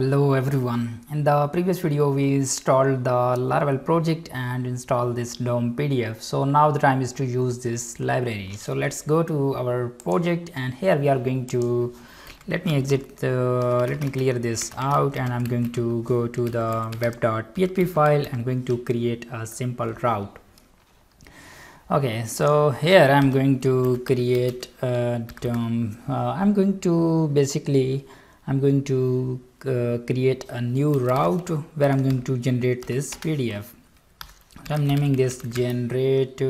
Hello everyone. In the previous video we installed the Laravel project and installed this DOM PDF. So now the time is to use this library. So let's go to our project and here we are going to let me exit the let me clear this out and I'm going to go to the web.php file and going to create a simple route okay so here i'm going to create a DOM. Uh, i'm going to basically i'm going to uh, create a new route where i'm going to generate this pdf i'm naming this generate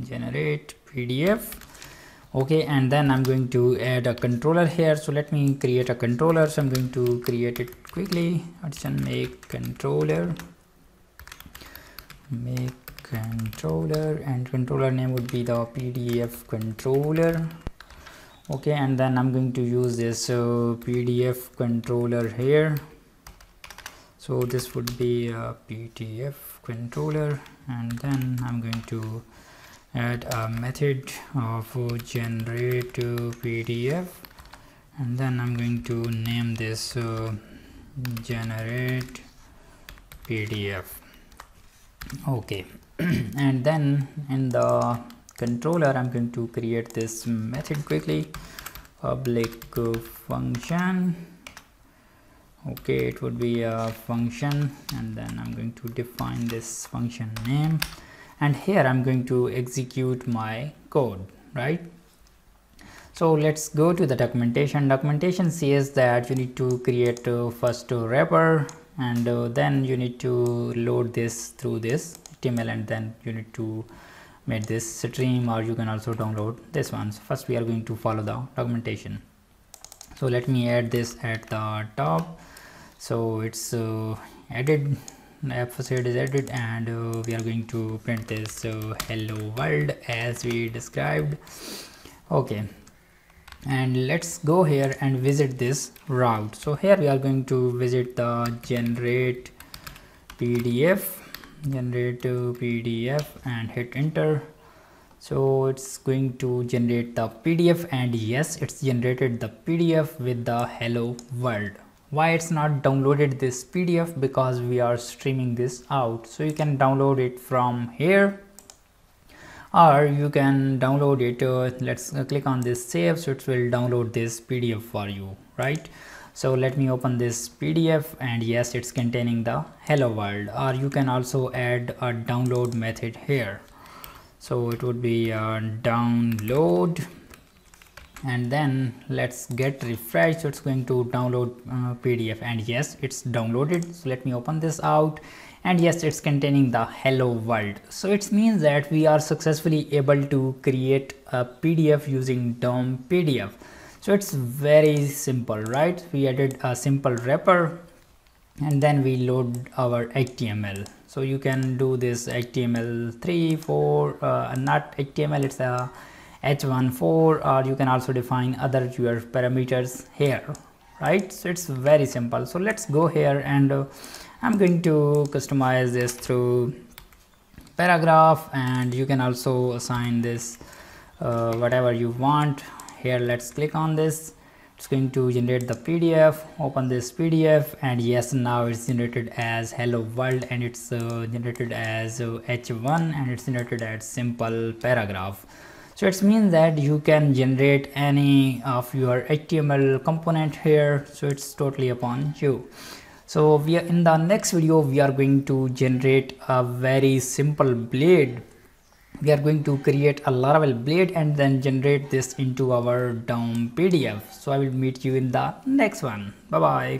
generate pdf okay and then i'm going to add a controller here. So let me create a controller. So i'm going to create it quickly. Artisan make controller. Make controller. And controller name would be the pdf controller okay and then i'm going to use this uh, pdf controller here. So this would be a pdf controller and then i'm going to add a method of generate pdf and then i'm going to name this uh, generate pdf okay and then in the controller i'm going to create this method quickly. Public function. Okay it would be a function and then i'm going to define this function name. And here i'm going to execute my code right? So let's go to the documentation. Documentation says that you need to create uh, first wrapper and uh, then you need to load this through this HTML and then you need to make this stream or you can also download this one. So first we are going to follow the documentation. So let me add this at the top. So it's uh, added app facade is added and uh, we are going to print this uh, hello world as we described. Okay. And let's go here and visit this route. So here we are going to visit the generate pdf generate pdf and hit enter. So it's going to generate the pdf and yes it's generated the pdf with the hello world. Why it's not downloaded this pdf because we are streaming this out. So you can download it from here. Or you can download it uh, let's uh, click on this save. So it will download this pdf for you right so let me open this pdf and yes it's containing the hello world or you can also add a download method here. So it would be a download and then let's get refresh so it's going to download uh, pdf and yes it's downloaded. So let me open this out and yes it's containing the hello world. So it means that we are successfully able to create a pdf using dom pdf so it's very simple right? We added a simple wrapper and then we load our html so you can do this html 3 4 uh, not html it's a h14 or you can also define other your parameters here right? So it's very simple. So let's go here and uh, I'm going to customize this through paragraph and you can also assign this uh, whatever you want here let's click on this. It's going to generate the PDF open this PDF and yes now it's generated as hello world and it's uh, generated as uh, h1 and it's generated as simple paragraph. So it means that you can generate any of your HTML component here. So it's totally upon you. So we are in the next video we are going to generate a very simple blade we are going to create a laravel blade and then generate this into our DOM pdf so i will meet you in the next one. Bye bye